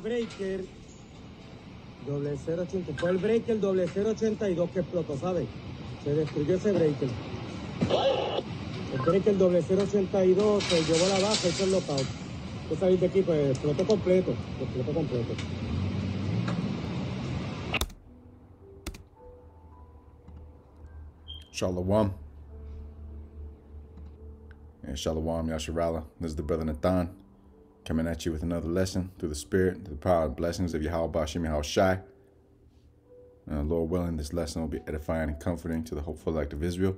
breaker doble 080. Fue el breaker doble 082 que explotó, ¿sabes? Se destruyó ese breaker. El breaker doble 082 se llevó la base, eso es lockout. Tú de aquí, pues explotó completo. Explotó completo. Shalom. And Shalom Yasharala. This is the brother Nathan coming at you with another lesson through the spirit, through the power and blessings of Yahweh Bashim Yahweh Shai. Lord willing, this lesson will be edifying and comforting to the hopeful elect of Israel.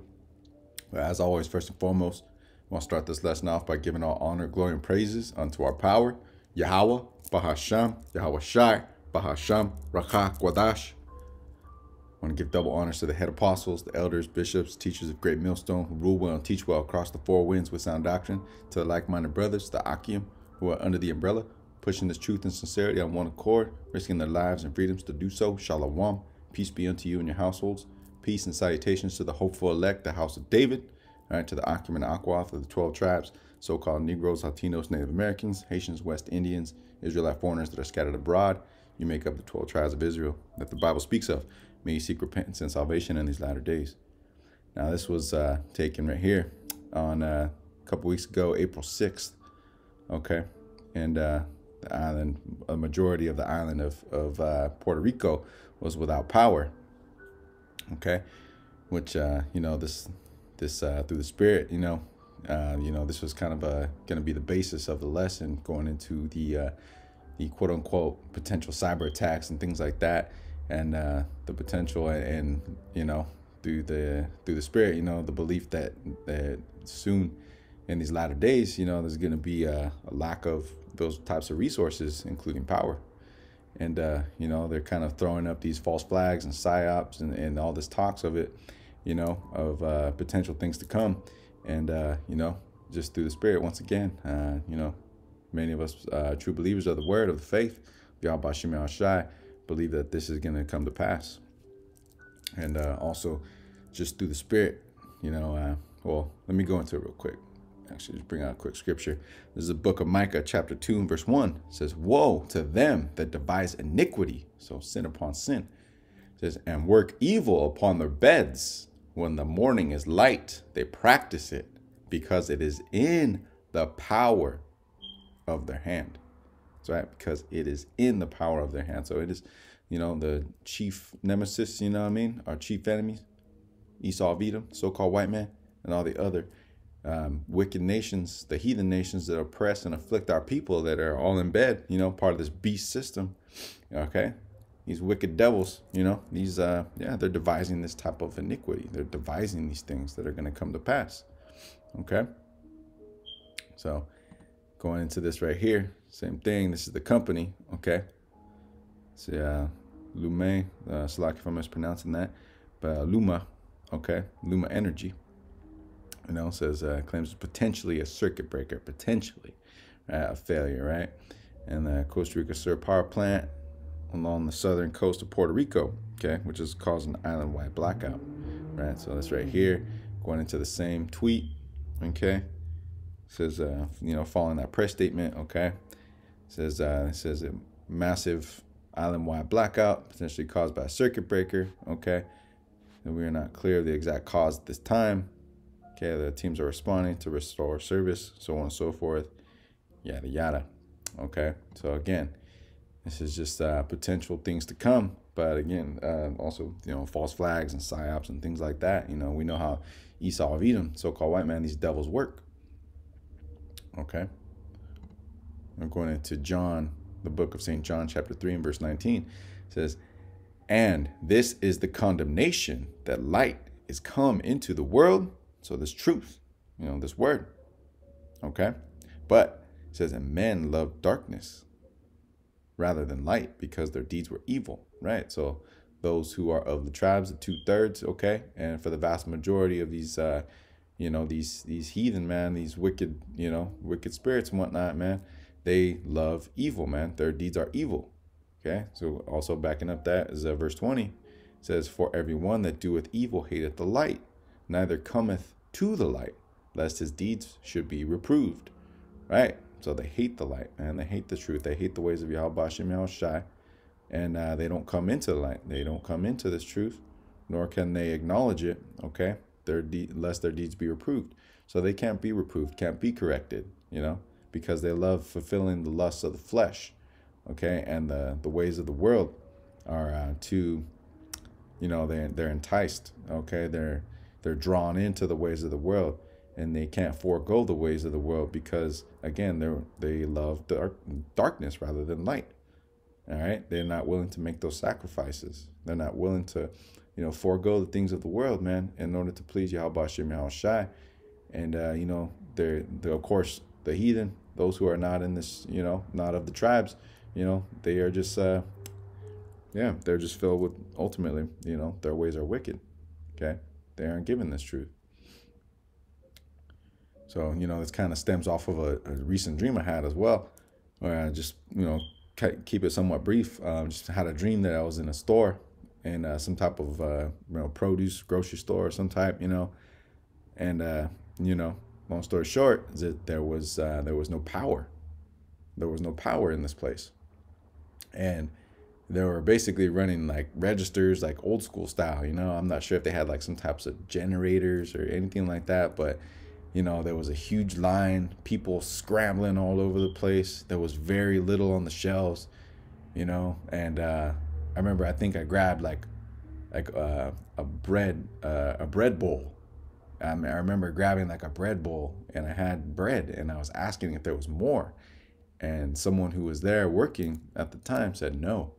But as always, first and foremost, I want to start this lesson off by giving all honor, glory, and praises unto our power, Yahweh, Bahasham, Yahweh Shai, Bahasham, Rakha, Gwadash. I want to give double honors to the head apostles, the elders, bishops, teachers of Great Millstone, who rule well and teach well across the four winds with sound doctrine, to the like-minded brothers, the Akim, who are under the umbrella, pushing this truth and sincerity on one accord, risking their lives and freedoms to do so. Shalom. Peace be unto you and your households. Peace and salutations to the hopeful elect, the house of David, all right, to the Akim and Akwath of the 12 tribes, so-called Negroes, Latinos, Native Americans, Haitians, West Indians, Israelite foreigners that are scattered abroad. You make up the 12 tribes of Israel that the Bible speaks of. May you seek repentance and salvation in these latter days. Now, this was uh, taken right here on uh, a couple weeks ago, April 6th. Okay. And uh, the island, a majority of the island of, of uh, Puerto Rico was without power. Okay. Which, uh, you know, this, this uh, through the spirit, you know, you know, this was kind of uh, going to be the basis of the lesson going into the, the quote unquote potential cyber attacks and things like that and uh, the potential and, and, you know through the through the spirit you know the belief that that soon in these latter days you know there's going to be a, a, lack of those types of resources including power and uh, you know they're kind of throwing up these false flags and psyops and, and all this talks of it you know of uh, potential things to come and uh, you know just through the spirit once again uh, you know many of us uh, true believers of the word of the faith Yahweh Shai believe that this is going to come to pass. And uh, also, just through the Spirit, you know, well, let me go into it real quick. Actually, just bring out a quick scripture. This is the book of Micah, chapter 2, verse 1. It says, Woe to them that devise iniquity, so sin upon sin. It says, And work evil upon their beds. When the morning is light, they practice it, because it is in the power of their hand That's right? Because it is in the power of their hand. So it is, you know, the chief nemesis, you know what I mean? Our chief enemies, Esau Edom, so-called white man, and all the other um, wicked nations, the heathen nations that oppress and afflict our people that are all in bed, you know, part of this beast system. Okay. These wicked devils, you know, these, uh, yeah, they're devising this type of iniquity. They're devising these things that are going to come to pass. Okay. So going into this right here, same thing. This is the company, okay? So yeah, Lume, uh, Slack if I'm mispronouncing that, but uh, Luma, okay, Luma Energy. You know, says uh, claims potentially a circuit breaker, potentially uh, a failure, right? And the Costa Rica Sur power plant along the southern coast of Puerto Rico, okay, which is causing island-wide blackout, right? So that's right here, going into the same tweet, okay? Says, uh, you know, following that press statement, okay? says uh, says a massive island-wide blackout potentially caused by a circuit breaker. Okay, and we are not clear of the exact cause at this time. Okay, the teams are responding to restore service, so on and so forth. Yada yada. Okay, so again, this is just uh, potential things to come. But again, uh, also you know false flags and psyops and things like that. You know we know how Esau of Edom, so-called white man, these devils work. Okay. I'm going into John, the book of St. John, chapter 3 and verse 19. It says, And this is the condemnation that light is come into the world. So this truth, you know, this word. Okay? But it says, And men love darkness rather than light because their deeds were evil. Right? So those who are of the tribes, the two thirds, okay? And for the vast majority of these uh, you know, these these heathen, man, these wicked, you know, wicked spirits and whatnot, man they love evil, man. Their deeds are evil. Okay, so also backing up that is uh, verse 20 says, For everyone that doeth evil hateth the light, neither cometh to the light, lest his deeds should be reproved. Right? So they hate the light, man. They hate the truth. They hate the ways of Yahweh Shem Shai. And uh, they don't come into the light. They don't come into this truth, nor can they acknowledge it, okay? Their de- lest their deeds be reproved. So they can't be reproved, can't be corrected, you know, because they love fulfilling the lusts of the flesh, okay? And the, the ways of the world are uh, too, you know, they're, they're enticed, okay? They're, they're drawn into the ways of the world and they can't forego the ways of the world because again they they love dark, darkness rather than light. All right? They're not willing to make those sacrifices. They're not willing to you know forego the things of the world man in order to please Yahweh Shem Shai and uh, you know they're, they're of course the heathen those who are not in this you know not of the tribes you know they are just uh yeah they're just filled with ultimately you know their ways are wicked okay they aren't given this truth so, you know, this kind of stems off of a, a, recent dream I had as well, where I just, you know, keep it somewhat brief. Um, just had a dream that I was in a store in uh, some type of, uh, you know, produce grocery store or some type, you know, and, uh, you know, long story short is that there was, uh, there was no power. There was no power in this place. And they were basically running like registers, like old school style, you know, I'm not sure if they had like some types of generators or anything like that, but you know, there was a huge line, people scrambling all over the place. There was very little on the shelves, you know, and uh, I remember I think I grabbed like like uh, a bread uh, a bread bowl. I, mean, I remember grabbing like a bread bowl and I had bread and I was asking if there was more. And someone who was there working at the time said no.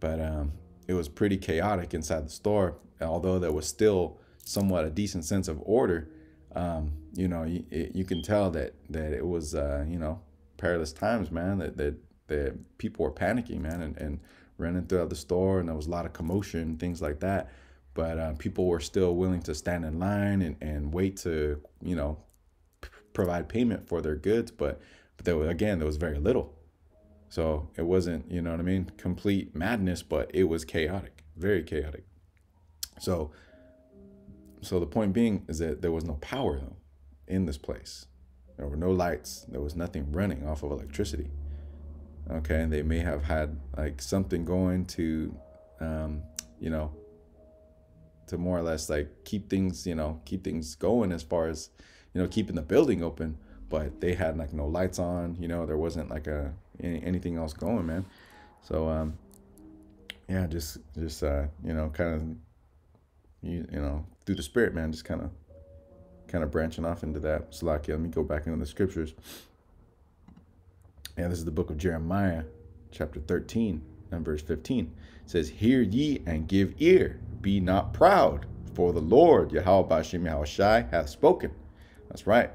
But um, it was pretty chaotic inside the store, although there was still somewhat a decent sense of order um, you know, you, it, you can tell that that it was uh, you know perilous times, man. That that that people were panicking, man, and, and running throughout the store, and there was a lot of commotion, things like that. But uh, people were still willing to stand in line and, and wait to you know p- provide payment for their goods. But but there was, again there was very little, so it wasn't you know what I mean complete madness, but it was chaotic, very chaotic. So so the point being is that there was no power though in this place. There were no lights. There was nothing running off of electricity. Okay, and they may have had like something going to, um, you know, to more or less like keep things, you know, keep things going as far as, you know, keeping the building open. But they had like no lights on. You know, there wasn't like a anything else going, man. So um, yeah, just just uh, you know, kind of you you know through the spirit, man, just kind of kind of branching off into that. Salakia, let me go back into the scriptures. And this is the book of Jeremiah, chapter 13 and verse 15. It says, Hear ye and give ear, be not proud, for the Lord, Yahweh Bashem Yahushai, hath spoken. That's right.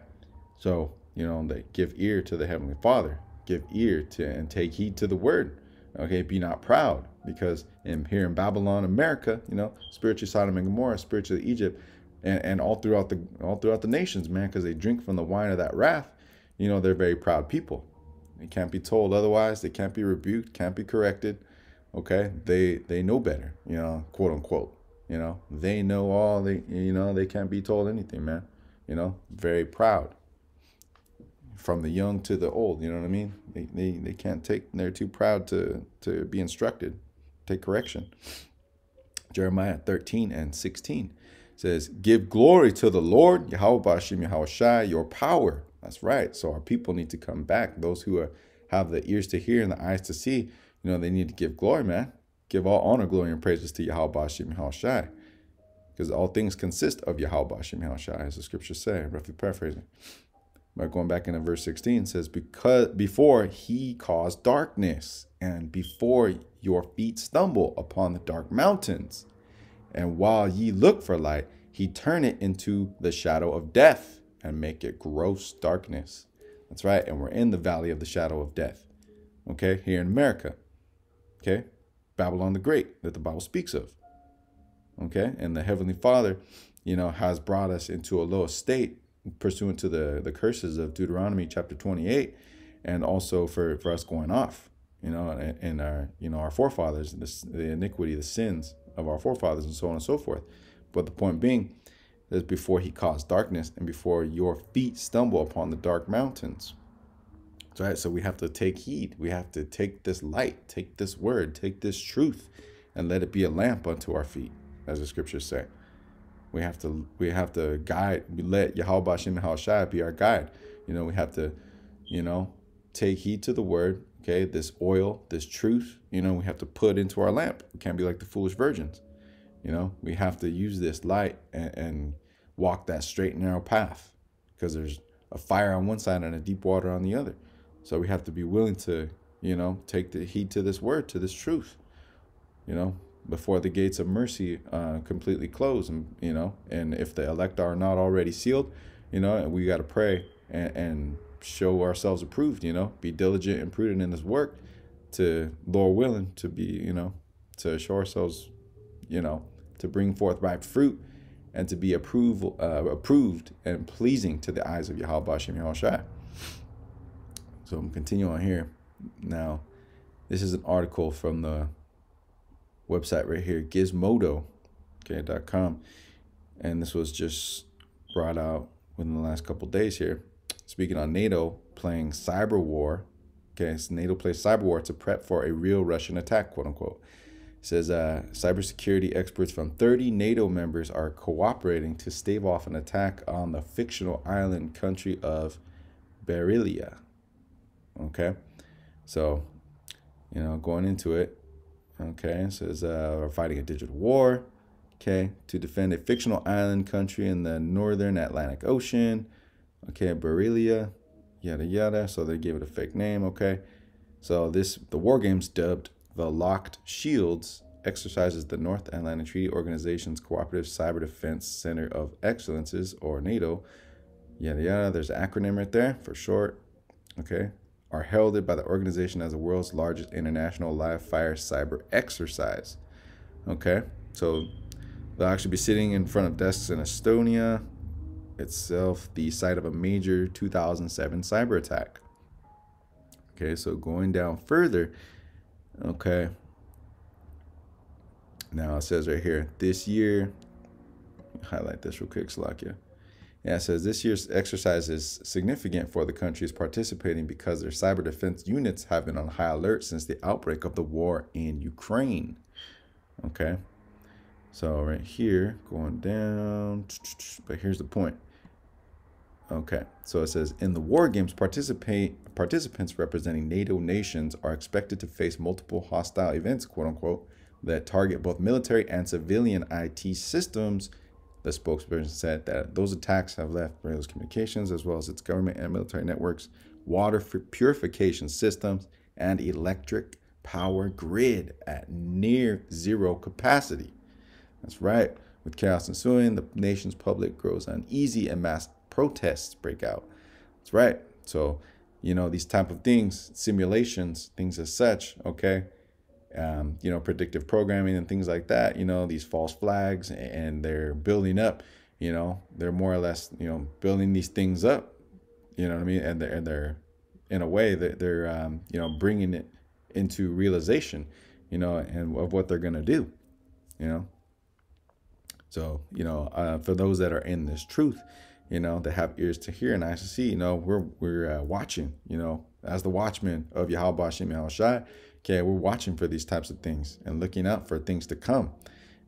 So, you know, they give ear to the Heavenly Father, give ear to and take heed to the word. Okay, be not proud because in here in Babylon, America, you know, spiritually Sodom and Gomorrah, spiritually Egypt, and, and all throughout the all throughout the nations, man, because they drink from the wine of that wrath. You know, they're very proud people. They can't be told otherwise. They can't be rebuked, can't be corrected. Okay, they they know better. You know, quote unquote. You know, they know all. They you know they can't be told anything, man. You know, very proud. From the young to the old, you know what I mean? They, they, they can't take, they're too proud to, to be instructed take correction. Jeremiah 13 and 16 says, Give glory to the Lord, Yahweh Bashim Yahweh your power. That's right. So our people need to come back. Those who are, have the ears to hear and the eyes to see, you know, they need to give glory, man. Give all honor, glory, and praises to Yahweh Bashim Yahweh Because all things consist of Yahweh Bashim Yahweh as the scriptures say, roughly paraphrasing. But going back into verse 16 says, Because before he caused darkness, and before your feet stumble upon the dark mountains. And while ye look for light, he turn it into the shadow of death and make it gross darkness. That's right. And we're in the valley of the shadow of death. Okay, here in America. Okay, Babylon the Great that the Bible speaks of. Okay, and the Heavenly Father, you know, has brought us into a low state pursuant to the, the curses of Deuteronomy chapter 28 and also for, for us going off you know, and, our, you know, our forefathers, the, the iniquity, the sins of our forefathers, and so on and so forth. But the point being is before he caused darkness and before your feet stumble upon the dark mountains. right. So we have to take heed. We have to take this light, take this word, take this truth, and let it be a lamp unto our feet, as the scriptures say. We have to we have to guide. We let Yahweh Shem Shai be our guide. You know, we have to, you know, take heed to the word. Okay, this oil, this truth. You know, we have to put into our lamp. We can't be like the foolish virgins. You know, we have to use this light and, and walk that straight narrow path because there's a fire on one side and a deep water on the other. So we have to be willing to, you know, take the heed to this word, to this truth, you know, before the gates of mercy uh, completely close. And, you know, and if the elect are not already sealed, you know, we got to pray and, and show ourselves approved, you know, be diligent and prudent in this work to, Lord willing, to be, you know, to show ourselves, you know, to bring forth ripe fruit and to be approval, uh, approved and pleasing to the eyes of Yahweh Shem Yahushua. So I'm continuing on here. Now, this is an article from the website right here, Gizmodo, dot com, and this was just brought out within the last couple days here. Speaking on NATO playing cyber war, okay, so NATO plays cyber war to prep for a real Russian attack, quote unquote says uh, cybersecurity experts from 30 NATO members are cooperating to stave off an attack on the fictional island country of Berylia. Okay, so you know, going into it, okay, says uh, we're fighting a digital war, okay, to defend a fictional island country in the northern Atlantic Ocean, okay, Berylia, yada yada. So they gave it a fake name, okay. So this the war games dubbed the Locked Shields exercises the North Atlantic Treaty Organization's Cooperative Cyber Defense Center of Excellences, or NATO. Yada yada. There's an acronym right there for short. Okay. Are heralded by the organization as the world's largest international live fire cyber exercise. Okay. So they'll actually be sitting in front of desks in Estonia itself, the site of a major 2007 cyber attack. Okay. So going down further, Okay. Now it says right here, this year, highlight this real quick, Slakia. Yeah, it says this year's exercise is significant for the countries participating because their cyber defense units have been on high alert since the outbreak of the war in Ukraine. Okay. So right here, going down, but here's the point. Okay, so it says in the war games, participate participants representing NATO nations are expected to face multiple hostile events, quote unquote, that target both military and civilian IT systems. The spokesperson said that those attacks have left Berylia's Communications, as well as its government and military networks, water purification systems, and electric power grid at near zero capacity. That's right. With chaos ensuing, the nation's public grows uneasy and mass protests break out. That's right. So, you know, these type of things, simulations, things as such, okay, um, you know, predictive programming and things like that, you know, these false flags and they're building up, you know, they're more or less, you know, building these things up, you know what I mean? And they're, and they're in a way that they're, um, you know, bringing it into realization, you know, and of what they're going to do, you know. So, you know, uh, for those that are in this truth, you know, that have ears to hear and eyes to see. You know, we're we're uh, watching. You know, as the watchmen of Yahweh Shem Shai, okay, we're watching for these types of things and looking out for things to come,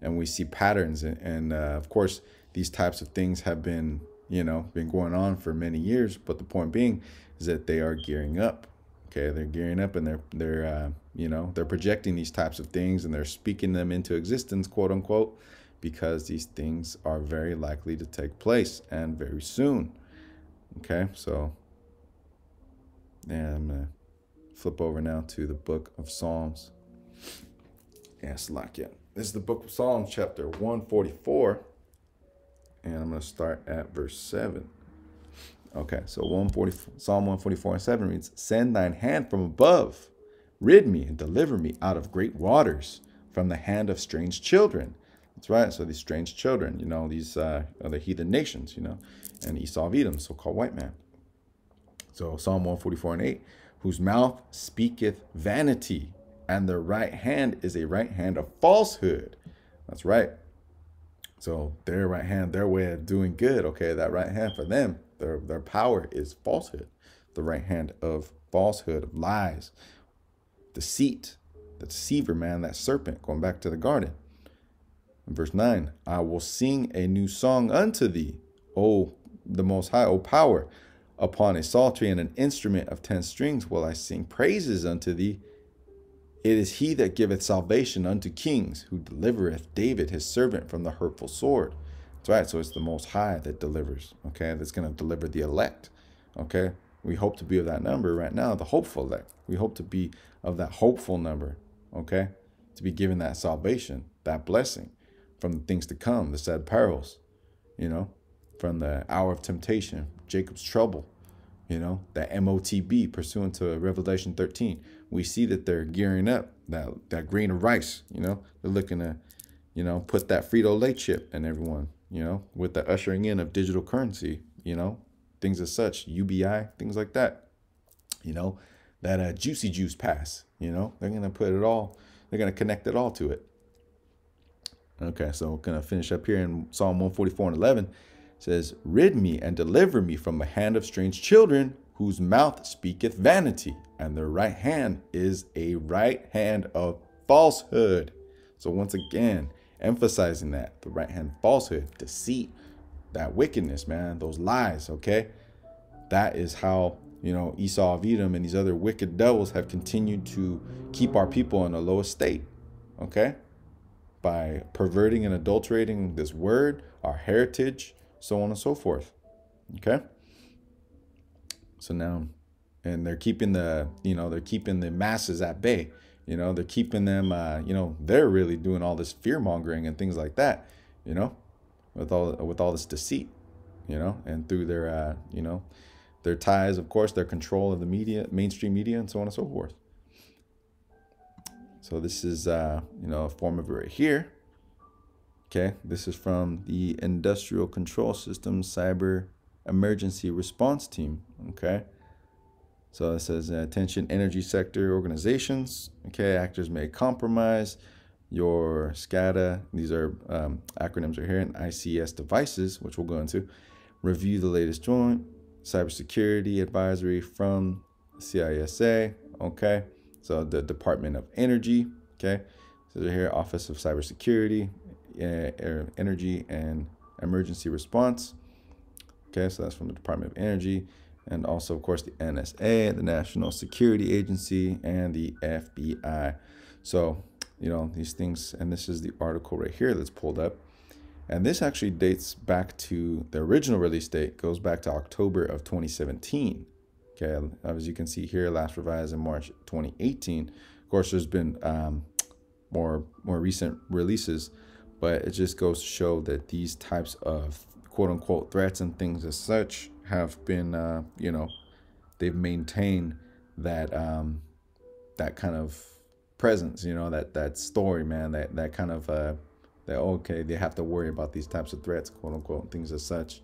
and we see patterns. And, and uh, of course, these types of things have been you know been going on for many years. But the point being is that they are gearing up. Okay, they're gearing up and they're they're uh, you know they're projecting these types of things and they're speaking them into existence, quote unquote because these things are very likely to take place and very soon. Okay, so I'm gonna flip over now to the book of Psalms. Yes, like yeah. This is the book of Psalms, chapter 144. And I'm gonna start at verse 7. Okay, so 140 Psalm 144 and 7 reads, Send thine hand from above, rid me and deliver me out of great waters, from the hand of strange children that's right. So these strange children, you know, these uh, other heathen nations, you know, and Esau of Edom, so-called white man. So Psalm 144 and 8, whose mouth speaketh vanity, and their right hand is a right hand of falsehood. That's right. So their right hand, their way of doing good, okay, that right hand for them, their their power is falsehood. The right hand of falsehood, of lies, deceit, the deceiver, man, that serpent, going back to the garden. In verse 9, I will sing a new song unto thee, O the Most High, O power. Upon a psaltery and an instrument of ten strings will I sing praises unto thee. It is he that giveth salvation unto kings, who delivereth David his servant from the hurtful sword. That's right. So it's the Most High that delivers. Okay, that's going to deliver the elect. Okay, we hope to be of that number right now, the hopeful elect. We hope to be of that hopeful number. Okay, to be given that salvation, that blessing from the things to come, the sad perils. You know, from the hour of temptation, Jacob's trouble, you know, that MOTB pursuant to Revelation 13. We see that they're gearing up that that grain of rice, you know, they're looking to, you know, put that Frito Lay chip in everyone, you know, with the ushering in of digital currency, you know, things as such, UBI, things like that. You know, that uh, juicy juice pass, you know, they're gonna put it all, they're gonna connect it all to it. Okay, so we're gonna finish up here in Psalm 144 and 11 says, Rid me and deliver me from the hand of strange children, whose mouth speaketh vanity, and their right hand is a right hand of falsehood. So, once again, emphasizing that the right hand falsehood, deceit, that wickedness, man, those lies, okay? That is how, you know, Esau of Edom and these other wicked devils have continued to keep our people in a low state, okay? By perverting and adulterating this word, our heritage, so on and so forth. Okay. So now, and they're keeping the, you know, they're keeping the masses at bay. You know, they're keeping them, uh, you know, they're really doing all this fear mongering and things like that, you know, with all, with all this deceit, you know, and through their, uh, you know, their ties, of course, their control of the media, mainstream media, and so on and so forth. So this is, uh, you know, a form of it right here. Okay, this is from the Industrial Control Systems Cyber Emergency Response Team. Okay, so it says uh, attention energy sector organizations. Okay, actors may compromise your SCADA. These are um, acronyms are here and ICS devices, which we'll go into. Review the latest joint cybersecurity advisory from CISA. Okay, so the Department of Energy. Okay, so here Office of Cybersecurity energy and emergency response. Okay, so that's from the Department of Energy. And also, of course, the NSA, the National Security Agency, and the FBI. So, you know, these things, and this is the article right here that's pulled up. And this actually dates back to the original release date, goes back to October of 2017. Okay, as you can see here, last revised in March 2018. Of course, there's been um, more more recent releases but it just goes to show that these types of quote unquote threats and things as such have been, uh, you know, they've maintained that um, that kind of presence, you know, that that story, man, that that kind of uh, that okay, they have to worry about these types of threats, quote unquote, things as such.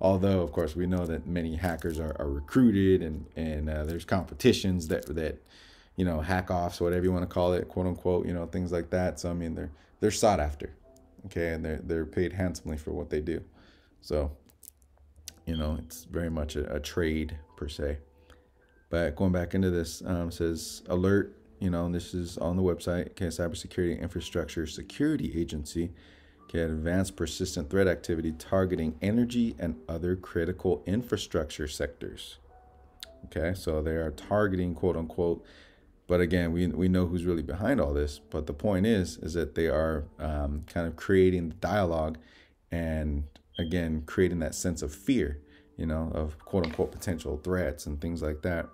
Although, of course, we know that many hackers are, are recruited and and uh, there's competitions that that you know hack offs, whatever you want to call it, quote unquote, you know, things like that. So I mean, they're they're sought after okay and they're they're paid handsomely for what they do. So you know it's very much a, a trade per se. But going back into this um, says alert you know this is on the website okay cybersecurity infrastructure security agency okay advanced persistent threat activity targeting energy and other critical infrastructure sectors. Okay so they are targeting quote unquote but again, we, we know who's really behind all this. But the point is, is that they are um, kind of creating the dialogue and again, creating that sense of fear, you know, of quote unquote potential threats and things like that.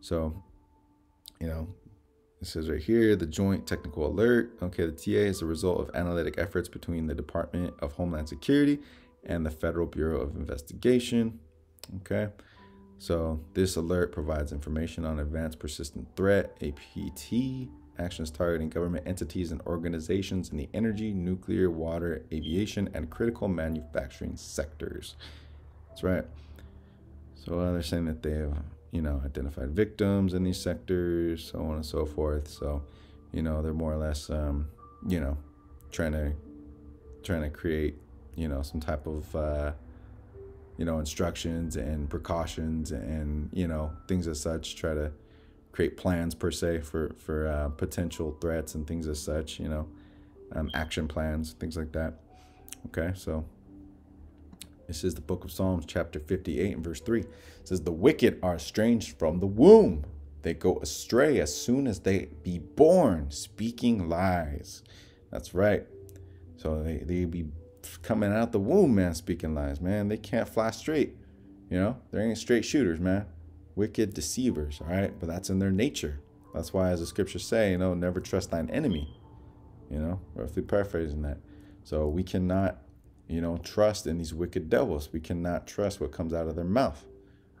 So, you know, it says right here the Joint Technical Alert. Okay, the TA is a result of analytic efforts between the Department of Homeland Security and the Federal Bureau of Investigation. Okay. So this alert provides information on advanced persistent threat, APT, actions targeting government entities and organizations in the energy, nuclear, water, aviation, and critical manufacturing sectors. That's right. So uh, they're saying that they have, you know, identified victims in these sectors, so on and so forth. So, you know, they're more or less, um, you know, trying to trying to create, you know, some type of uh, you know, instructions and precautions and, you know, things as such, try to create plans per se for, for uh, potential threats and things as such, you know, um, action plans, things like that. Okay, so this is the book of Psalms, chapter 58 and verse 3. It says, The wicked are estranged from the womb. They go astray as soon as they be born, speaking lies. That's right. So they, they be coming out the womb, man, speaking lies, man. They can't fly straight. You know, they ain't straight shooters, man. Wicked deceivers, all right? But that's in their nature. That's why, as the scriptures say, you know, never trust thine enemy. You know, roughly paraphrasing that. So we cannot, you know, trust in these wicked devils. We cannot trust what comes out of their mouth.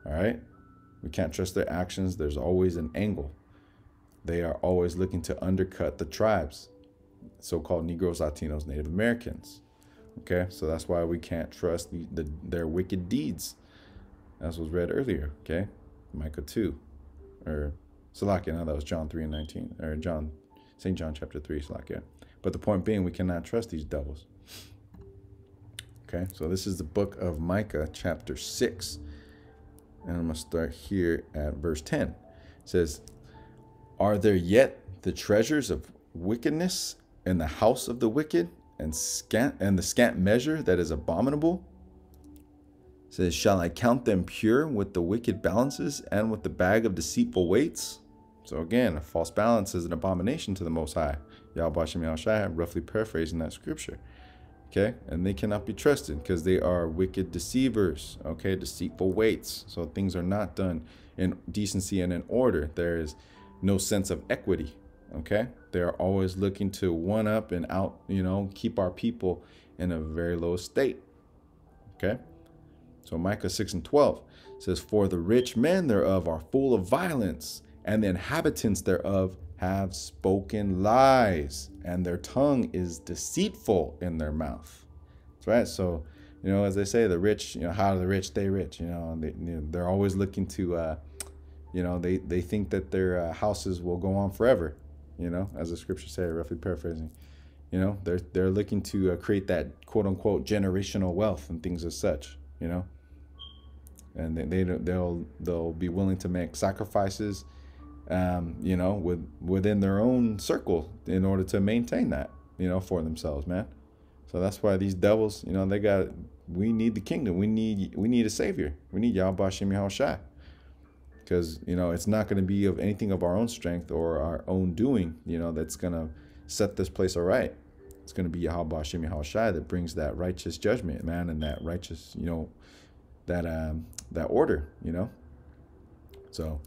All right? We can't trust their actions. There's always an angle. They are always looking to undercut the tribes, so called Negroes, Latinos, Native Americans. Okay, so that's why we can't trust the, the, their wicked deeds, as was read earlier. Okay, Micah 2, or Salakia, no, that was John 3 and 19, or John, St. John chapter 3, Salakia. But the point being, we cannot trust these devils. Okay, so this is the book of Micah, chapter 6. And I'm going to start here at verse 10. It says, Are there yet the treasures of wickedness in the house of the wicked, and scant and the scant measure that is abominable? It says, Shall I count them pure with the wicked balances and with the bag of deceitful weights? So again, a false balance is an abomination to the Most High. Yahweh Shai, roughly paraphrasing that scripture. Okay, and they cannot be trusted because they are wicked deceivers. Okay, deceitful weights. So things are not done in decency and in order. There is no sense of equity. Okay, they are always looking to one up and out. You know, keep our people in a very low state. Okay, so Micah six and twelve says, "For the rich men thereof are full of violence, and the inhabitants thereof have spoken lies, and their tongue is deceitful in their mouth. That's right. So, you know, as they say, the rich, you know, how do the rich stay rich? You know, they, they're always looking to, uh, you know, they, they think that their uh, houses will go on forever, you know, as the scripture say, roughly paraphrasing. You know, they're, they're looking to uh, create that quote unquote generational wealth and things as such, you know, and they, they, they'll, they'll be willing to make sacrifices um, you know, with within their own circle in order to maintain that, you know, for themselves, man. So that's why these devils, you know, they got. We need the kingdom. We need we need a savior. We need Yahweh Shem Shai. Because you know it's not going to be of anything of our own strength or our own doing. You know that's going to set this place aright. It's going to be Yahweh Shem Shai that brings that righteous judgment, man, and that righteous, you know, that um that order. You know. So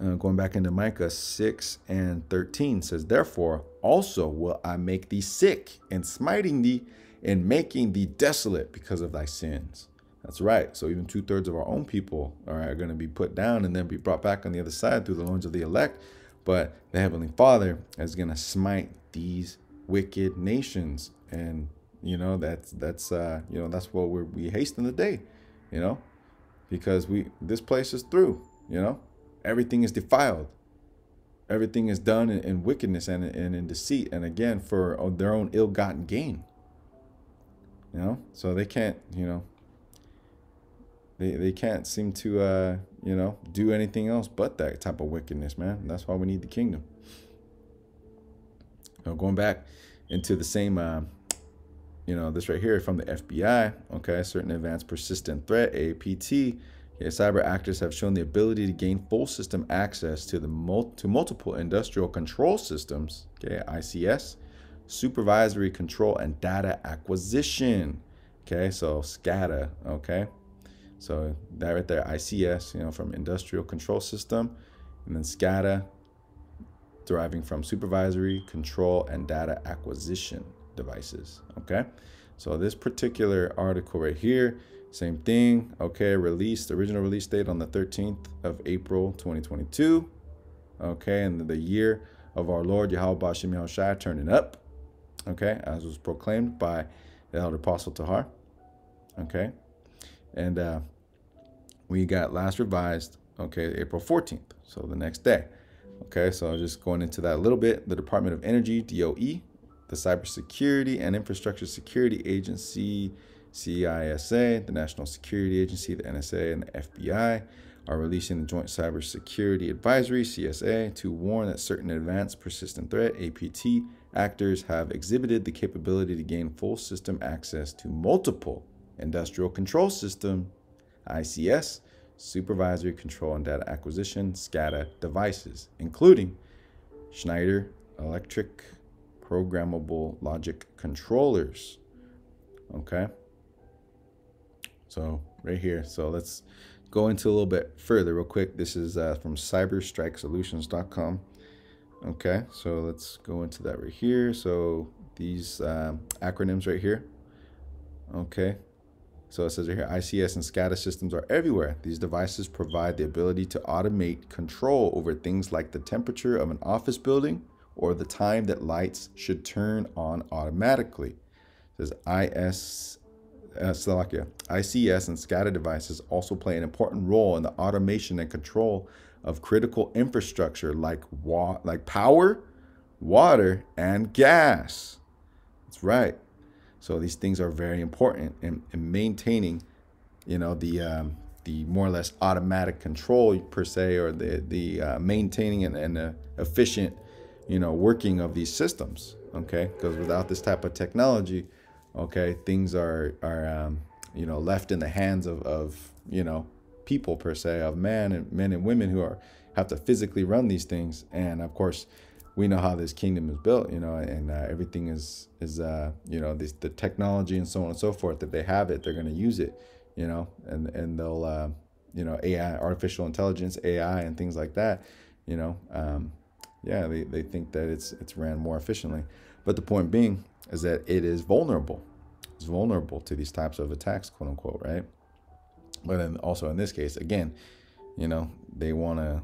uh, going back into Micah 6 and 13 says, Therefore also will I make thee sick, and smiting thee, and making thee desolate because of thy sins. That's right. So even two thirds of our own people are going to be put down and then be brought back on the other side through the loins of the elect. But the Heavenly Father is going to smite these wicked nations. And, you know, that's, that's, uh, you know, that's what we're, we hasten the day, you know, because we, this place is through, you know, everything is defiled. Everything is done in, in wickedness and, and in deceit, and again for their own ill-gotten gain. You know, so they can't, you know, they they can't seem to, uh, you know, do anything else but that type of wickedness, man. That's why we need the kingdom. Now, going back into the same, uh, you know, this right here from the FBI. Okay, certain advanced persistent threat (APT) Okay, cyber actors have shown the ability to gain full system access to the mul- to multiple industrial control systems, okay, ICS, supervisory control and data acquisition. Okay, so SCADA, okay. So that right there, ICS, you know, from industrial control system, and then SCADA deriving from supervisory control and data acquisition devices. Okay. So this particular article right here same thing. Okay, released, original release date on the 13th of April 2022. Okay, and the year of our Lord Yahweh Bashim Shai turning up. Okay, as was proclaimed by the elder apostle Tahar. Okay, and uh, we got last revised, okay, April 14th, so the next day. Okay, so just going into that a little bit. The Department of Energy, DOE, the Cybersecurity and Infrastructure Security Agency CISA, the National Security Agency, the NSA, and the FBI are releasing the Joint Cybersecurity Advisory, CSA, to warn that certain advanced persistent threat, APT, actors have exhibited the capability to gain full system access to multiple industrial control system, ICS, supervisory control and data acquisition, SCADA devices, including Schneider Electric Programmable Logic Controllers. Okay. So, right here. So, let's go into a little bit further, real quick. This is uh, from cyberstrikesolutions.com. Okay, so let's go into that right here. So, these um, acronyms right here. Okay, so it says right here ICS and SCADA systems are everywhere. These devices provide the ability to automate control over things like the temperature of an office building or the time that lights should turn on automatically. It says IS uh, Slovakia. ICS and SCADA devices also play an important role in the automation and control of critical infrastructure like wa- like power, water, and gas. That's right. So these things are very important in, in maintaining, you know, the um, the more or less automatic control per se, or the the uh, maintaining and, and uh, efficient, you know, working of these systems. Okay, because without this type of technology, okay, things are are um, you know left in the hands of, of you know people per se, of men and men and women who are have to physically run these things, and of course we know how this kingdom is built, you know, and uh, everything is is uh, you know this, the technology and so on and so forth that they have it, they're going to use it, you know, and and they'll uh, you know AI, artificial intelligence, AI, and things like that, you know, um, yeah, they, they think that it's it's ran more efficiently, but the point being is that it is vulnerable, it's vulnerable to these types of attacks, quote unquote, right? But then also in this case, again, you know, they want to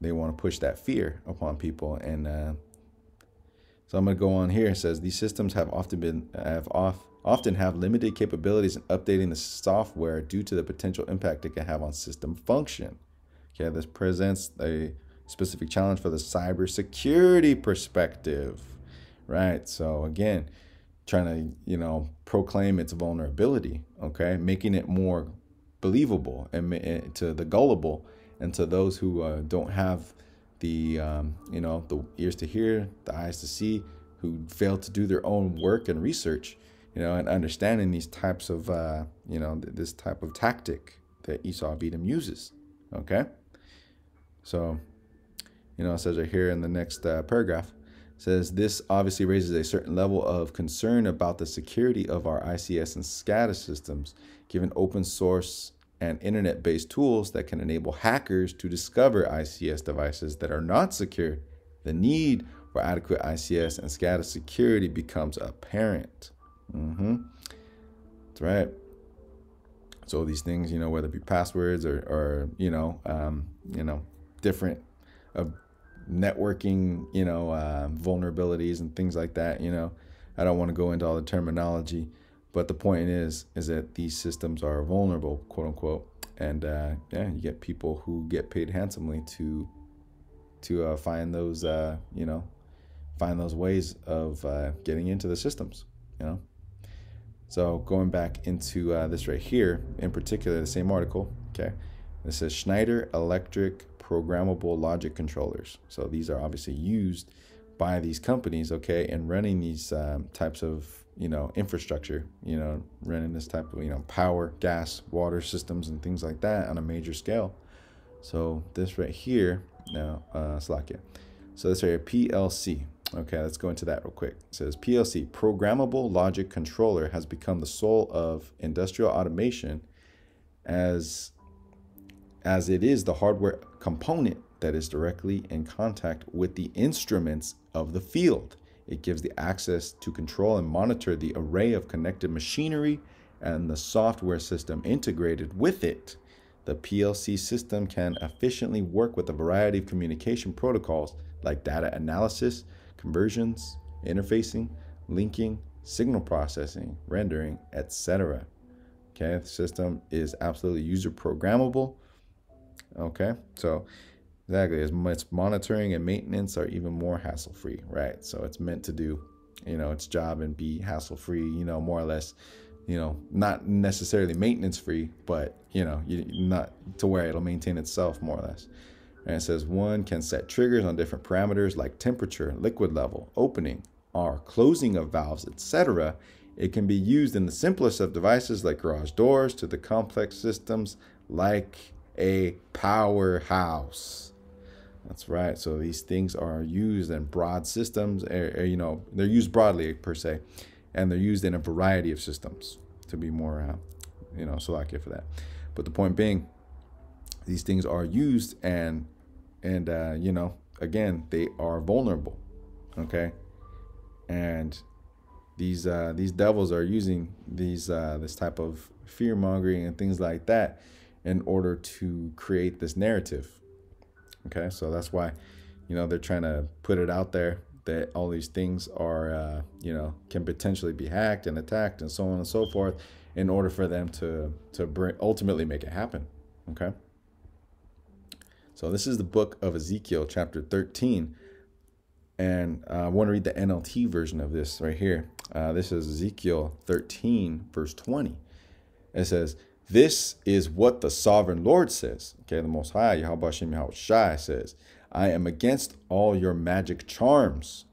they want to push that fear upon people and uh, so i'm going to go on here. It says these systems have often been have off, often have limited capabilities in updating the software due to the potential impact it can have on system function. Okay this presents a specific challenge for the cybersecurity perspective right? So again trying to you know proclaim its vulnerability okay? Making it more believable and, and to the gullible and to those who uh, don't have the um, you know the ears to hear, the eyes to see, who fail to do their own work and research, you know, and understanding these types of uh, you know th- this type of tactic that Esau of Edom uses. Okay, so you know it says right here in the next uh, paragraph says this obviously raises a certain level of concern about the security of our ICS and SCADA systems, given open source and internet based tools that can enable hackers to discover ICS devices that are not secure, the need for adequate ICS and SCADA security becomes apparent. Mm-hmm. That's right. So these things, you know, whether it be passwords or, or you know, um, you know, different uh, networking, you know, uh, vulnerabilities and things like that. You know, I don't want to go into all the terminology, but the point is, is that these systems are vulnerable, quote unquote, and uh, yeah, you get people who get paid handsomely to to uh, find those, uh, you know, find those ways of uh, getting into the systems, you know. So going back into uh, this right here, in particular, the same article, okay, it says Schneider Electric Programmable Logic Controllers. So these are obviously used by these companies, okay, and running these um, types of you know infrastructure you know running this type of you know power gas water systems and things like that on a major scale. So this right here now uh Slovakia. so this right here plc okay let's go into that real quick. It says plc programmable logic controller has become the soul of industrial automation as as it is the hardware component that is directly in contact with the instruments of the field it gives the access to control and monitor the array of connected machinery and the software system integrated with it. The PLC system can efficiently work with a variety of communication protocols like data analysis, conversions, interfacing, linking, signal processing, rendering, etc. Okay, the system is absolutely user programmable. Okay, so Exactly. As much monitoring and maintenance are even more hassle free, right? So it's meant to do, you know, its job and be hassle free, you know, more or less, you know, not necessarily maintenance free, but you know, you not to where it'll maintain itself more or less. And it says one can set triggers on different parameters like temperature, liquid level, opening, or closing of valves, etc. It can be used in the simplest of devices like garage doors to the complex systems like a powerhouse. That's right. So these things are used in broad systems, er, er, you know, they're used broadly per se, and they're used in a variety of systems to be more, uh, you know, Salakia for that. But the point being, these things are used and, and, uh, you know, again, they are vulnerable. Okay. And these, uh, these devils are using these, uh, this type of fear mongering and things like that in order to create this narrative. Okay, so that's why, you know, they're trying to put it out there that all these things are, uh, you know, can potentially be hacked and attacked and so on and so forth, in order for them to to bring ultimately make it happen. Okay. So this is the book of Ezekiel, chapter 13. And uh, I want to read the NLT version of this right here. Uh, this is Ezekiel 13, verse 20. It says, this is what the sovereign Lord says. Okay, the Most High, Yahweh Shai says, I am against all your magic charms,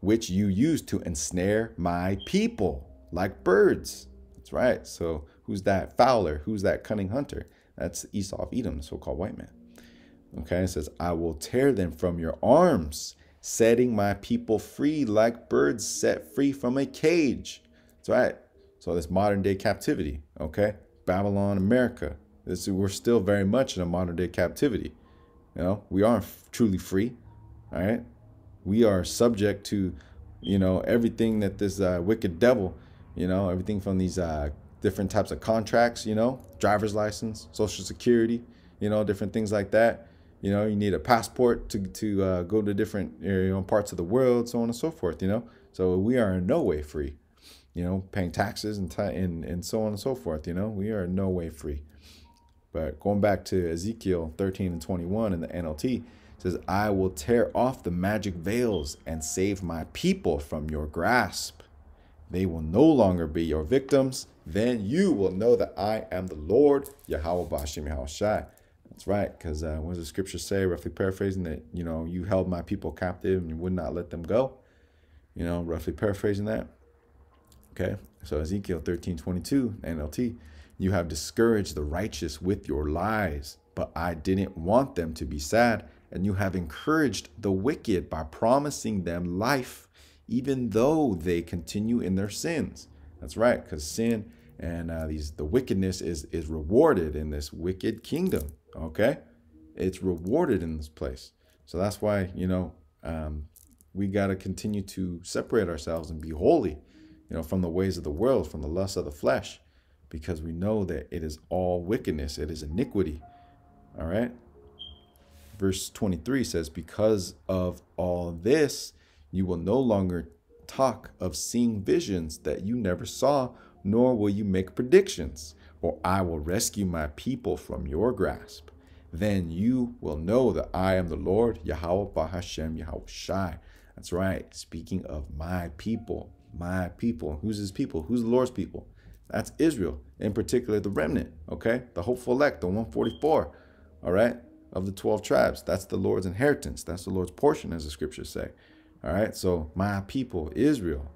which you use to ensnare my people like birds. That's right. So who's that fowler? Who's that cunning hunter? That's Esau of Edom, the so-called white man. Okay, it says, I will tear them from your arms, setting my people free like birds set free from a cage. That's right. So this modern day captivity, okay? Babylon, America. This, we're still very much in a modern day captivity. You know, we aren't truly free. All right. We are subject to, you know, everything that this uh, wicked devil, you know, everything from these uh, different types of contracts, you know, driver's license, social security, you know, different things like that. You know, you need a passport to, to uh, go to different you know, parts of the world, so on and so forth, you know. So we are in no way free you know, paying taxes and, and, and so on and so forth. You know, we are no way free. But going back to Ezekiel 13 and 21 in the NLT, says, I will tear off the magic veils and save my people from your grasp. They will no longer be your victims. Then you will know that I am the Lord, Yahweh Bashim Yahushai. That's right, because uh, what does the scripture say, roughly paraphrasing, that, you know, you held my people captive and you would not let them go? You know, roughly paraphrasing that. Okay, so Ezekiel 13 22, NLT, you have discouraged the righteous with your lies, but I didn't want them to be sad. And you have encouraged the wicked by promising them life, even though they continue in their sins. That's right, because sin and uh, these the wickedness is is rewarded in this wicked kingdom. Okay, it's rewarded in this place. So that's why you know um, we got to continue to separate ourselves and be holy you know, from the ways of the world, from the lust of the flesh, because we know that it is all wickedness, it is iniquity. All right. Verse 23 says, Because of all this, you will no longer talk of seeing visions that you never saw, nor will you make predictions, or I will rescue my people from your grasp. Then you will know that I am the Lord, Yahweh Bahashem Yahweh Shai. That's right, speaking of my people my people. Who's his people? Who's the Lord's people? That's Israel, in particular the remnant, okay? The hopeful elect, the 144, all right, of the 12 tribes. That's the Lord's inheritance. That's the Lord's portion, as the scriptures say. All right, so my people, Israel,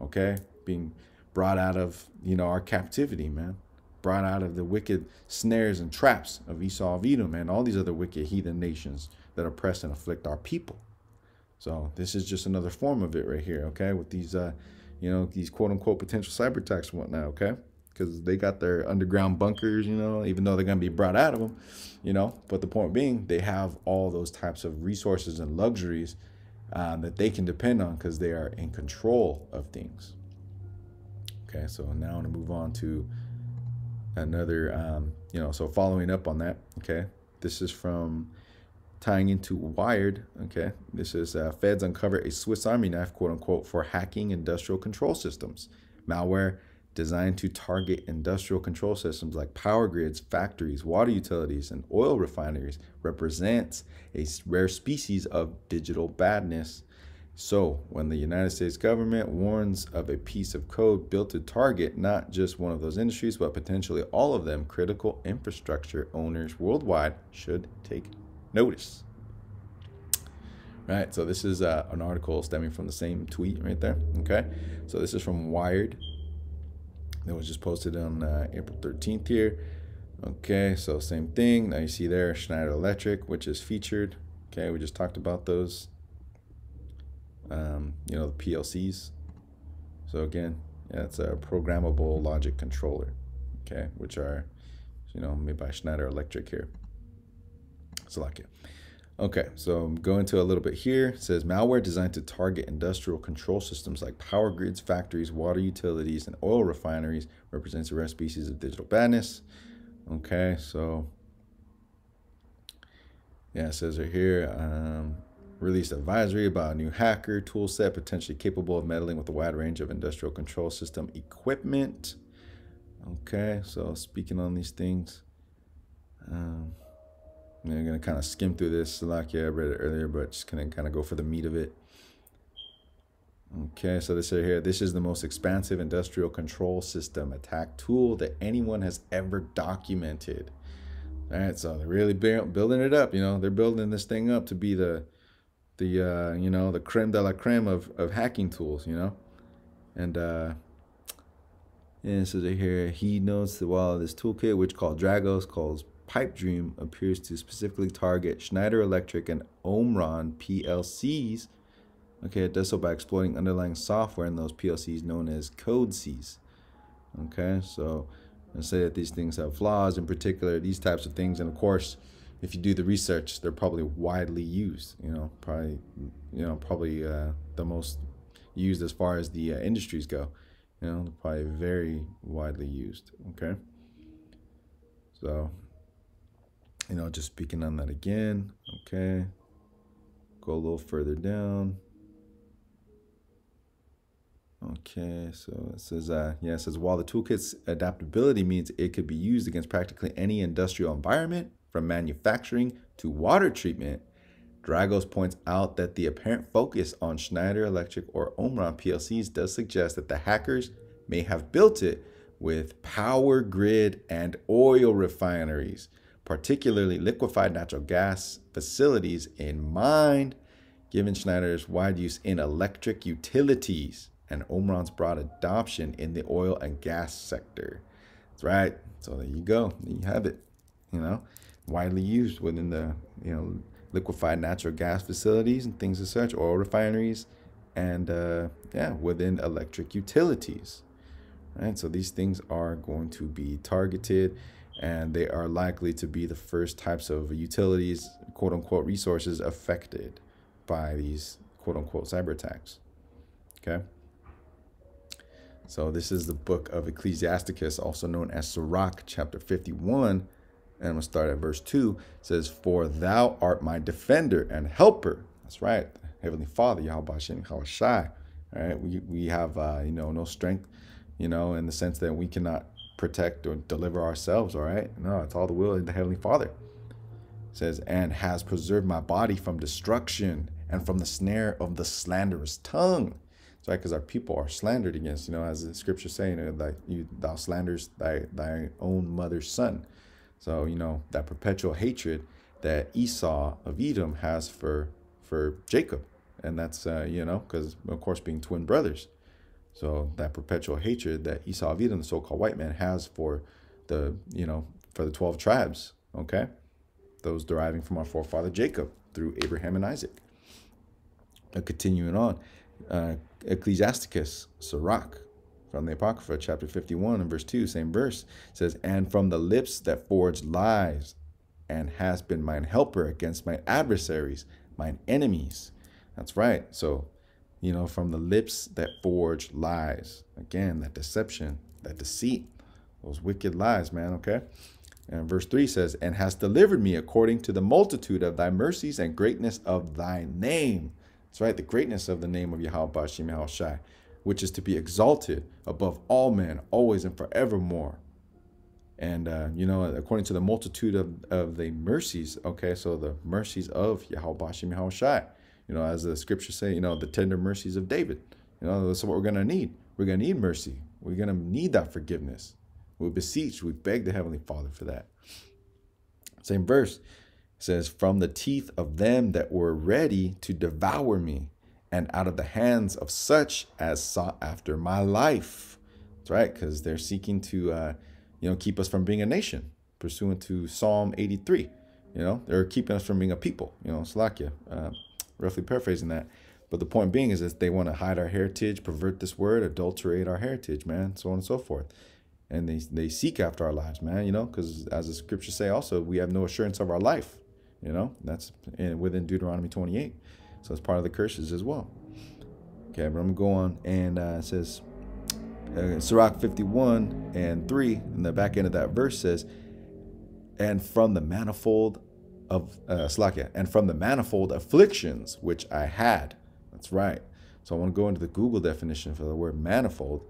okay, being brought out of, you know, our captivity, man. Brought out of the wicked snares and traps of Esau of Edom and all these other wicked heathen nations that oppress and afflict our people. So this is just another form of it right here, okay? With these, uh, you know, these quote unquote potential cyber attacks and whatnot, okay? Because they got their underground bunkers, you know, even though they're gonna be brought out of them, you know. But the point being, they have all those types of resources and luxuries um, that they can depend on because they are in control of things. Okay, so now I'm gonna move on to another, um, you know, so following up on that, okay, this is from tying into Wired. Okay, this is uh, Feds uncover a Swiss Army knife, quote unquote, for hacking industrial control systems. Malware designed to target industrial control systems like power grids, factories, water utilities, and oil refineries represents a rare species of digital badness. So, when the United States government warns of a piece of code built to target not just one of those industries, but potentially all of them, critical infrastructure owners worldwide should take notice. Right, so this is uh, an article stemming from the same tweet right there. Okay, so this is from Wired. It was just posted on uh, April 13th here. Okay, so same thing. Now you see there Schneider Electric, which is featured. Okay, we just talked about those. Um, you know, the PLCs. So again, yeah, it's a programmable logic controller. Okay, which are, you know, made by Schneider Electric here. Slovakia. Okay, so going to a little bit here. It says malware designed to target industrial control systems like power grids, factories, water utilities, and oil refineries represents a rare species of digital badness. Okay, so yeah, it says right here, um, released advisory about a new hacker tool set potentially capable of meddling with a wide range of industrial control system equipment. Okay, so speaking on these things, um, I'm gonna kind of skim through this. Like yeah, I read it earlier, but just gonna kind of go for the meat of it. Okay, so this here, this is the most expansive industrial control system attack tool that anyone has ever documented. All right, so they're really building it up. You know, they're building this thing up to be the, the uh, you know, the creme de la creme of of hacking tools. You know, and uh, and so they here he notes that while this toolkit, which called Dragos, calls Pipedream, appears to specifically target Schneider Electric and Omron PLCs Okay, it does so by exploiting underlying software in those PLCs known as Codesys. Okay, so let's say that these things have flaws, in particular, these types of things, and of course, if you do the research, they're probably widely used. You know, probably, you know, probably uh, the most used as far as the uh, industries go. You know, probably very widely used. Okay, so you know, just speaking on that again. Okay, go a little further down. Okay, so it says, uh, yeah, it says while the toolkit's adaptability means it could be used against practically any industrial environment, from manufacturing to water treatment, Dragos points out that the apparent focus on Schneider Electric or Omron PLCs does suggest that the hackers may have built it with power grid and oil refineries, particularly liquefied natural gas facilities, in mind, given Schneider's wide use in electric utilities and Omron's broad adoption in the oil and gas sector. That's right. So there you go. There you have it. You know, widely used within the you know liquefied natural gas facilities and things as such, oil refineries, and uh, yeah, within electric utilities. Right. So these things are going to be targeted, and they are likely to be the first types of utilities, quote unquote, resources affected by these quote unquote cyber attacks. Okay. So this is the book of Ecclesiasticus, also known as Sirach, chapter 51. And I'm going to start at verse 2. It says, For thou art my defender and helper. That's right. Heavenly Father, Yahweh Hawashai. All right. We, we have, uh, you know, no strength, you know, in the sense that we cannot protect or deliver ourselves. All right. No, it's all the will of the Heavenly Father. It says, And has preserved my body from destruction and from the snare of the slanderous tongue. It's right because our people are slandered against. You know, as the scripture saying, uh, that you thou slanders thy thy own mother's son. So you know that perpetual hatred that Esau of Edom has for for Jacob, and that's uh, you know because of course being twin brothers. So that perpetual hatred that Esau Edom, the so-called white man, has for the you know for the twelve tribes. Okay, those deriving from our forefather Jacob through Abraham and Isaac. Uh, continuing on, uh, Ecclesiasticus, Sirach, from the Apocrypha, chapter 51 and verse 2, same verse, says, And from the lips that forge lies, and has been mine helper against my adversaries, mine enemies. That's right. So, you know, from the lips that forge lies. Again, that deception, that deceit, those wicked lies, man, okay? And verse 3 says, And hast delivered me according to the multitude of thy mercies and greatness of thy name. That's right, the greatness of the name of Yahweh Bashim Shai, which is to be exalted above all men, always and forevermore. And, uh, you know, according to the multitude of, of the mercies, okay, so the mercies of Yahweh Bashim Shai, You know, as the scriptures say, you know, the tender mercies of David. You know, that's what we're going to need. We're going to need mercy. We're going to need that forgiveness. We beseech, we beg the Heavenly Father for that. Same verse says, From the teeth of them that were ready to devour me, and out of the hands of such as sought after my life. That's right, because they're seeking to, uh, you know, keep us from being a nation, pursuant to Psalm 83. You know, they're keeping us from being a people. You know, Slakia, uh, roughly paraphrasing that. But the point being is that they want to hide our heritage, pervert this word, adulterate our heritage, man, so on and so forth. And they, they seek after our lives, man, you know, because as the scriptures say also, we have no assurance of our life, you know, that's in, within Deuteronomy 28. So it's part of the curses as well. Okay, but I'm going to go on and uh, it says, uh, Sirach 51 and 3, in the back end of that verse says, and from the manifold of uh, Slakia, and from the manifold afflictions which I had. That's right. So I want to go into the Google definition for the word manifold.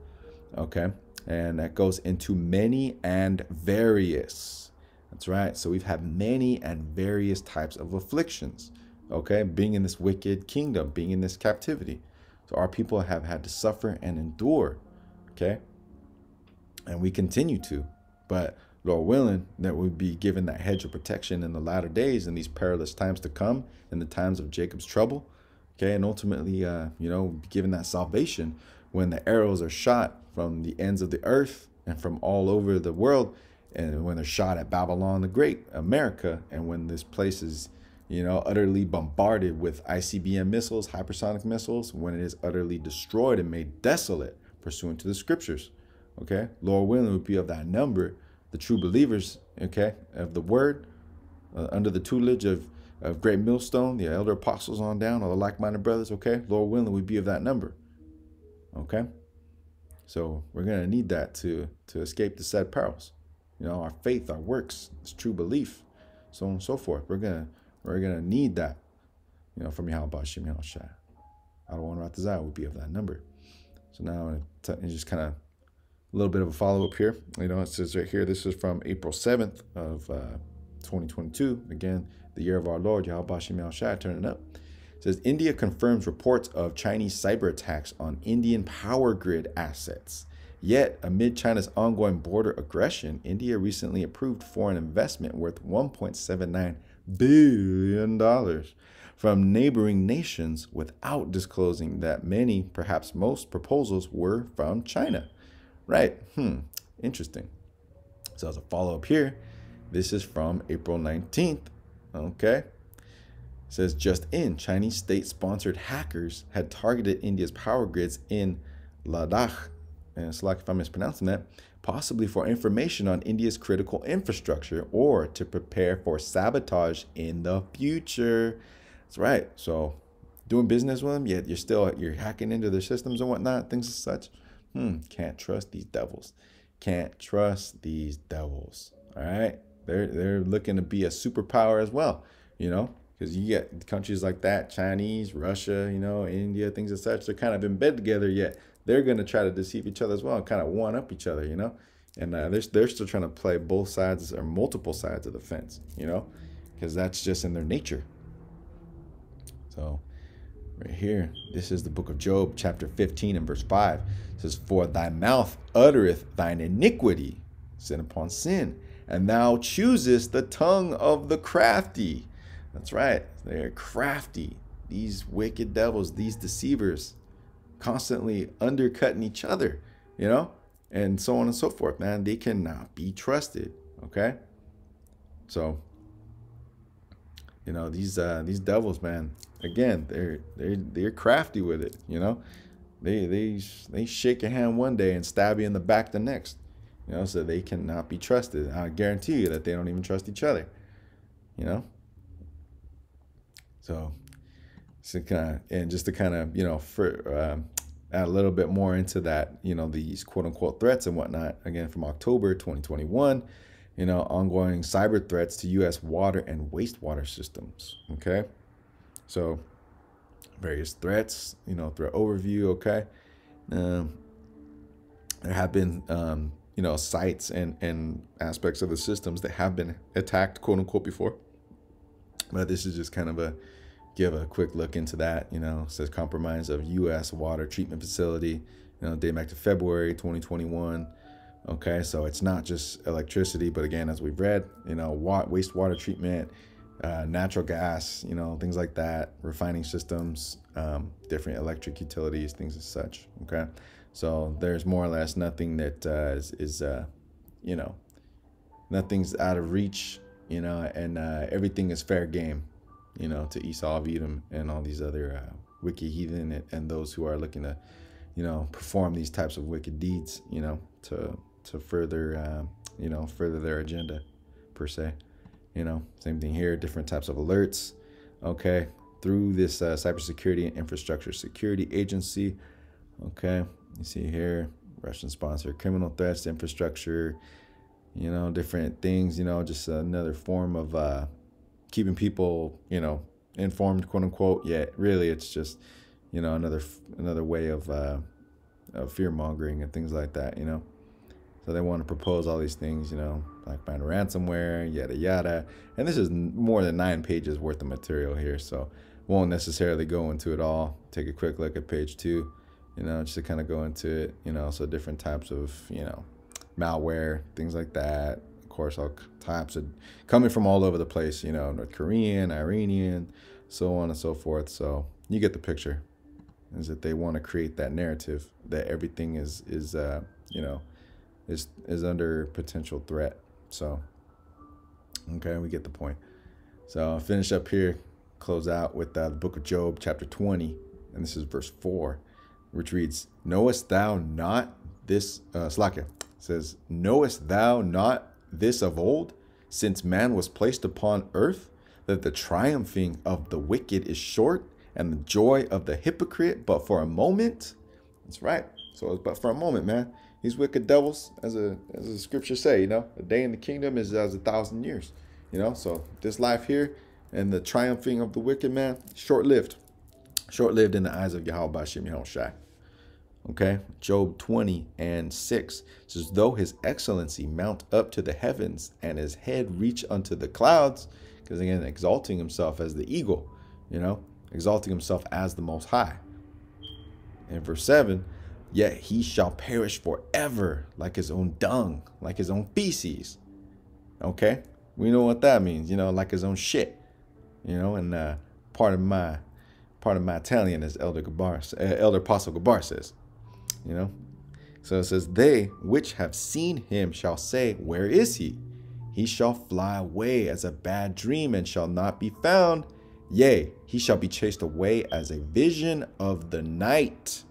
Okay. And that goes into many and various. That's right. So we've had many and various types of afflictions. Okay. Being in this wicked kingdom, being in this captivity. So our people have had to suffer and endure. Okay. And we continue to. But Lord willing, that we be given that hedge of protection in the latter days in these perilous times to come, in the times of Jacob's trouble. Okay, and ultimately, uh, you know, given that salvation when the arrows are shot from the ends of the earth and from all over the world, and when they're shot at Babylon the Great, America, and when this place is, you know, utterly bombarded with ICBM missiles, hypersonic missiles, when it is utterly destroyed and made desolate, pursuant to the scriptures. Okay, Lord willing, would be of that number the true believers, okay, of the word, uh, under the tutelage of, of great millstone, the elder apostles on down, all the like-minded brothers, okay, Lord willing, we be of that number. Okay? So we're gonna need that to to escape the said perils. You know, our faith, our works, this true belief, so on and so forth. We're gonna we're gonna need that, you know, from Yahweh Bashim Yahushua. I don't want to write desire would be of that number. So now I'm just kind of a little bit of a follow up here. You know, it says right here, this is from April 7th of uh, 2022. Again, the year of our Lord, Yahweh Shai, turning up. It says India confirms reports of Chinese cyber attacks on Indian power grid assets. Yet, amid China's ongoing border aggression, India recently approved foreign investment worth $1.79 billion from neighboring nations without disclosing that many, perhaps most, proposals were from China. Right. Hmm. Interesting. So as a follow up here, this is from April 19th. Okay. It says just in, Chinese state sponsored hackers had targeted India's power grids in Ladakh, and it's like if I'm mispronouncing that, possibly for information on India's critical infrastructure or to prepare for sabotage in the future. That's right. So doing business with them, yet you're still you're hacking into their systems and whatnot, things as such. Hmm, can't trust these devils. Can't trust these devils. All right. They're they're looking to be a superpower as well, you know, because you get countries like that, Chinese, Russia, you know, India, things as such, they're kind of in bed together, yet they're gonna try to deceive each other as well and kind of one up each other, you know. And uh, they're, they're still trying to play both sides or multiple sides of the fence, you know, because that's just in their nature. So right here. This is the book of Job, chapter 15 and verse 5. It says, For thy mouth uttereth thine iniquity, sin upon sin, and thou choosest the tongue of the crafty. That's right. They're crafty. These wicked devils, these deceivers, constantly undercutting each other, you know, and so on and so forth, man. They cannot be trusted. Okay. So, you know, these uh these devils, man, again, they're they're they're crafty with it. You know, they they they shake your hand one day and stab you in the back the next. You know, so they cannot be trusted. I guarantee you that they don't even trust each other. You know. So, so kind of, and just to kind of you know for um, add a little bit more into that, you know, these quote unquote threats and whatnot. Again, from October 2021 you know, ongoing cyber threats to U.S. water and wastewater systems. Okay. So, various threats, you know, threat overview, okay. Um, there have been, um, you know, sites and, and aspects of the systems that have been attacked, quote unquote, before. But this is just kind of a, give a quick look into that. You know, says compromise of U.S. water treatment facility. You know, date back to February 2021. Okay, so it's not just electricity, but again, as we've read, you know, wastewater treatment, uh, natural gas, you know, things like that, refining systems, um, different electric utilities, things as such. Okay, so there's more or less nothing that uh, is, is uh, you know, nothing's out of reach, you know, and uh, everything is fair game, you know, to Esau, of Edom, and all these other uh, wicked heathen and, and those who are looking to, you know, perform these types of wicked deeds, you know, to to further, you know, further their agenda, per se. You know, same thing here, different types of alerts. Okay, through this uh, cybersecurity and infrastructure security agency. Okay, you see here, Russian sponsored criminal threats, infrastructure, you know, different things, you know, just another form of uh, keeping people, you know, informed, quote unquote. Yet really, it's just, you know, another another way of, uh, of fear mongering and things like that, you know. So they want to propose all these things, you know, like buying ransomware, yada yada. And this is more than nine pages worth of material here, so won't necessarily go into it all. Take a quick look at page two, you know, just to kind of go into it, you know, so different types of, you know, malware, things like that. Of course, all types of coming from all over the place, you know, North Korean, Iranian, so on and so forth. So you get the picture. Is that they want to create that narrative that everything is is uh, you know is is under potential threat. So okay, we get the point. So I'll finish up here, close out with uh, the book of Job, chapter 20, and this is verse 4, which reads, Knowest thou not this, uh, says, Knowest thou not this of old, since man was placed upon earth, that the triumphing of the wicked is short, and the joy of the hypocrite but for a moment? That's right. So it's but for a moment, man. These wicked devils, as a as the scripture say, you know, a day in the kingdom is as a thousand years. You know, so this life here and the triumphing of the wicked man, short lived. Short lived in the eyes of Yahweh Bashim Yahushai. Okay, Job 20 and 6 says, Though his excellency mount up to the heavens and his head reach unto the clouds, because again, exalting himself as the eagle, you know, exalting himself as the most high. In verse 7, Yet he shall perish forever like his own dung, like his own feces. Okay? We know what that means, you know, like his own shit. You know, and uh, part of my part of my Italian, as Elder Gabar, uh, Elder Apostle Gabar says. You know? So it says, They which have seen him shall say, Where is he? He shall fly away as a bad dream and shall not be found. Yea, he shall be chased away as a vision of the night.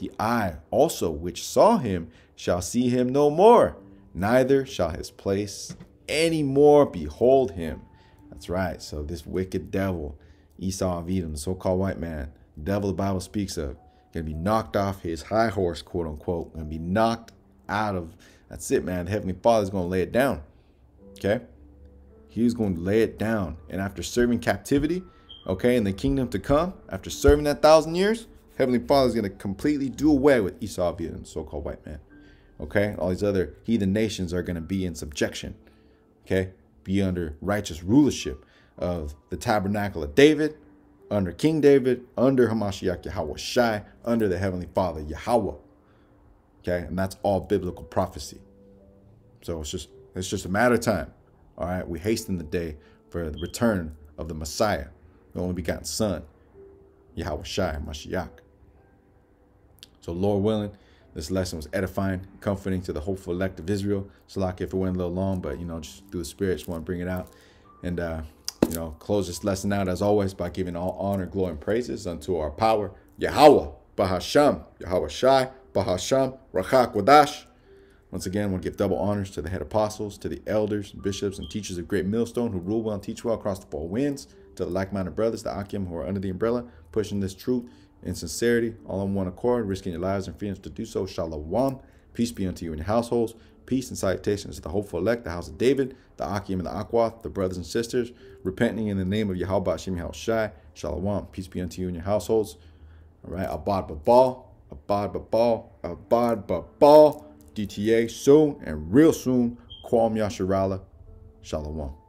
The eye also which saw him shall see him no more, neither shall his place any more behold him. That's right. So this wicked devil, Esau of Edom, the so-called white man, devil the Bible speaks of, gonna be knocked off his high horse, quote unquote, gonna be knocked out of. That's it, man. The Heavenly Father's gonna lay it down. Okay, He's going to lay it down, and after serving captivity, okay, in the kingdom to come, after serving that thousand years, Heavenly Father is going to completely do away with Esau being so-called white man. Okay? All these other heathen nations are going to be in subjection. Okay? Be under righteous rulership of the tabernacle of David, under King David, under Hamashiach Yahweh Shai, under the Heavenly Father Yahweh. Okay? And that's all biblical prophecy. So it's just it's just a matter of time. All right? We hasten the day for the return of the Messiah, the only begotten Son, Yahweh Shai, Mashiach. So, Lord willing, this lesson was edifying, comforting to the hopeful elect of Israel. Salak, if it went a little long, but you know, just through the Spirit, just want to bring it out. And, uh, you know, close this lesson out as always by giving all honor, glory, and praises unto our power, Yahweh, Bahasham, Yahweh Shai, Bahasham, Rachak Wadash. Once again, want to give double honors to the head apostles, to the elders, bishops, and teachers of Great Millstone who rule well and teach well across the four winds, to the like-minded brothers, the Akim, who are under the umbrella, pushing this truth in sincerity, all in one accord, risking your lives and freedoms to do so. Shalom. Peace be unto you and your households. Peace and salutations to the hopeful elect, the house of David, the Akim and the Akwath, the brothers and sisters, repenting in the name of Yahweh Shem Shai. Shalom. Peace be unto you and your households. All right. Abad Babal. Abad Babal. Abad Babal. DTA soon and real soon. Kwam Yasharala. Shalom.